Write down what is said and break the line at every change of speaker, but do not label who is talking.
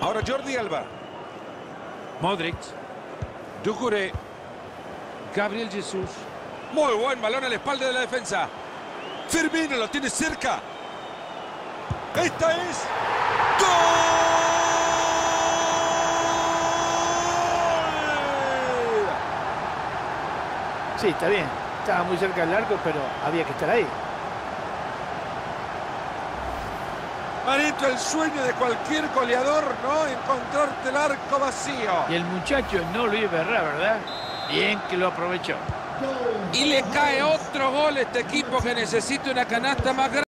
Ahora Jordi Alba.
Modric. Ducuré. Gabriel Jesús.
Muy buen balón a la espalda de la defensa. Firmino lo tiene cerca. Esta es... ¡Gol!
Sí, está bien. Estaba muy cerca del arco, pero había que estar ahí.
Manito, el sueño de cualquier goleador, ¿no? Encontrarte el arco vacío.
Y el muchacho no lo iba a errar, ¿verdad? Bien que lo aprovechó.
Y le cae otro gol a este equipo que necesita una canasta más grande.